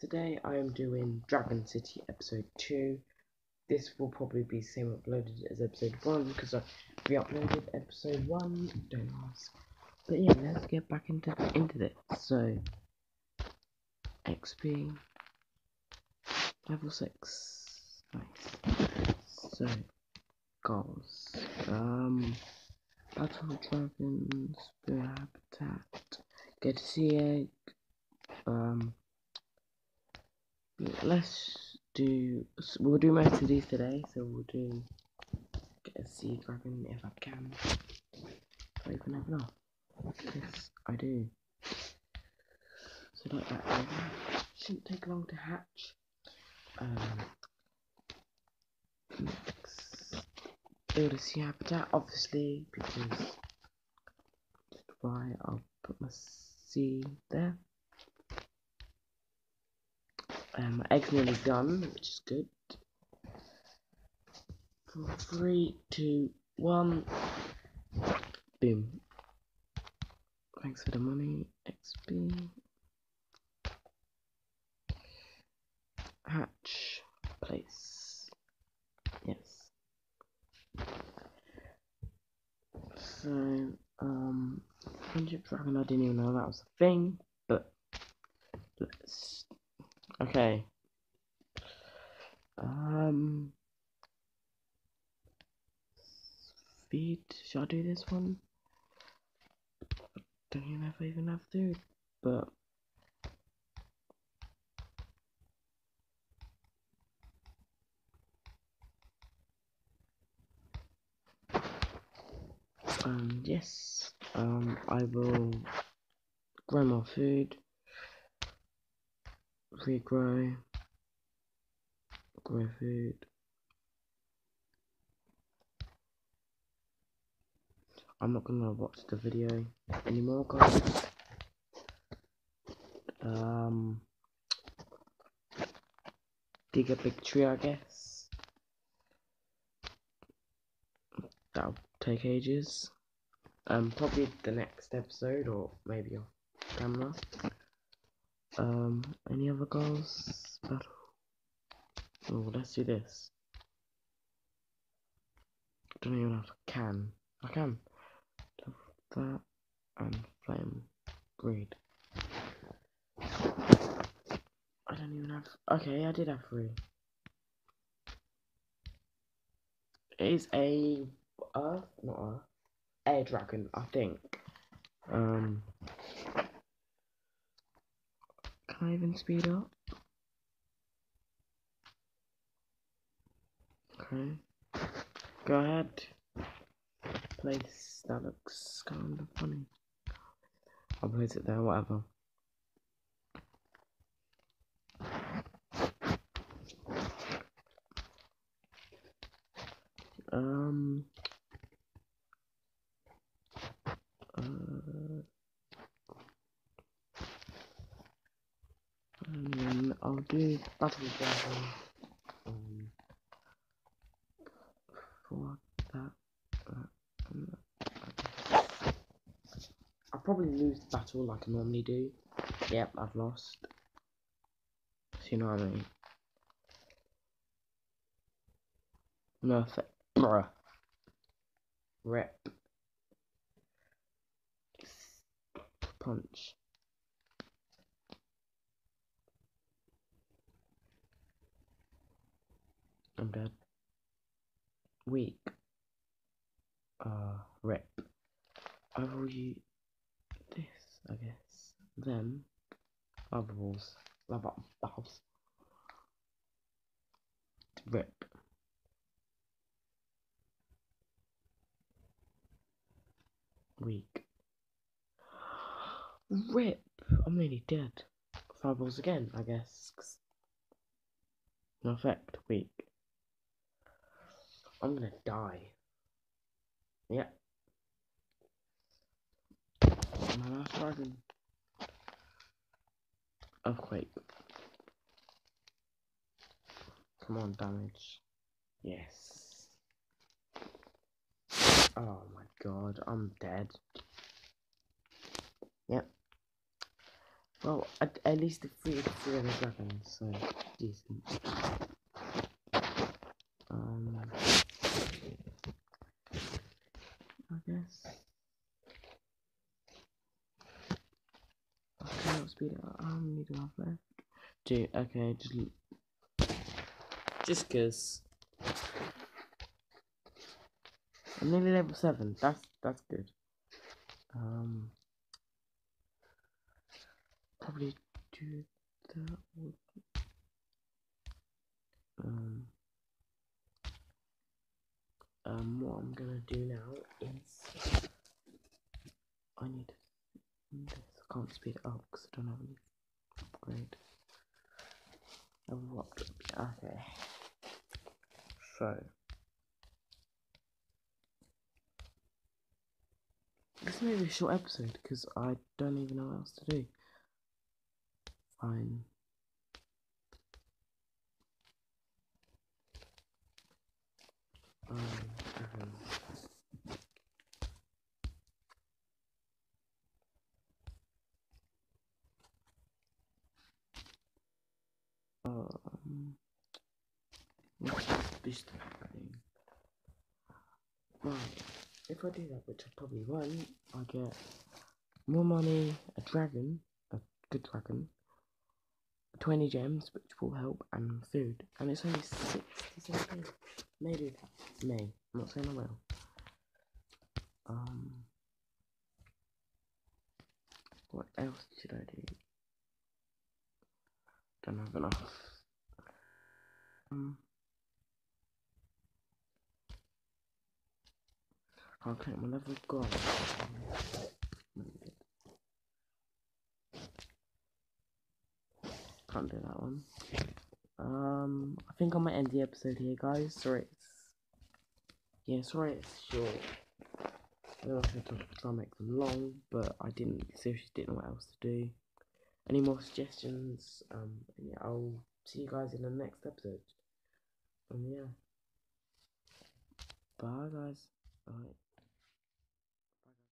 today I am doing Dragon City episode 2. This will probably be same uploaded as episode 1 because I re-uploaded episode 1, don't ask. But yeah, let's get back into into this. So XP level 6. Nice. So goals. Um Battle Dragons, Spirit Habitat, get a sea egg, um let's do we'll do most of these today so we'll do get a sea dragon if I can. I even have enough yes I do. So like that shouldn't take long to hatch. Um build a sea habitat obviously because why I'll put my sea there um, my egg's nearly done, which is good. Three, two, one. Boom. Thanks for the money. XP. Hatch. Place. Yes. So, um, Friendship Dragon, I didn't even know that was a thing, but let's Okay. Um. Feed. Should I do this one? I don't even know if I even have to, but. Um, yes, um, I will grow more food grow food. I'm not gonna watch the video anymore, guys. Um, dig a big tree, I guess. That'll take ages. Um, probably the next episode, or maybe off camera. Um, any other goals? Battle. Oh, let's do this. Don't even have to can. I can. That and flame breed. I don't even have. Okay, I did have three. It is a Earth, not Earth, air dragon, I think. Um. Can I even speed up? Okay. Go ahead. Place that looks kind of funny. I'll place it there, whatever. Um. Uh, Um, I'll do Battle Dragon. Um, for that. Uh, I'll probably lose the battle like I normally do. Yep, I've lost. So you know what I mean. No effect. Bruh. Rep. Punch. I'm dead. Weak. Uh, rep. I will use this, I guess. Then, lava balls. Lava balls. Rip. Weak. Rip! I'm nearly dead. Fireballs again, I guess. No effect. Weak. I'm gonna die. Yeah. My last dragon. Earthquake. Come on, damage. Yes. Oh my god, I'm dead. Yep. Well, at, at least the three, three the dragons, so decent. Um, I guess. Okay, I'll speed it up. How many do I have left? Two. Okay, just just cause. I'm nearly level seven. That's that's good. Um, probably do that. Um, um, what I'm gonna do now is I need. Can't speed it up because I don't have any upgrade. Okay. So. This may be a short episode because I don't even know what else to do. Fine. Um, this thing? Right, if I do that, which I probably won't, I get more money, a dragon, a good dragon, 20 gems, which will help, and food. And it's only 67 Maybe that's me. I'm not saying I will. Um, what else should I do? Don't have enough. Um, okay, my level gone. Can't do that one. Um, I think I might end the episode here, guys. Sorry, it's yeah, sorry it's short. I don't know if I try make them long, but I didn't seriously didn't know what else to do. Any more suggestions? Um, yeah, I'll see you guys in the next episode. And yeah, bye guys. Bye.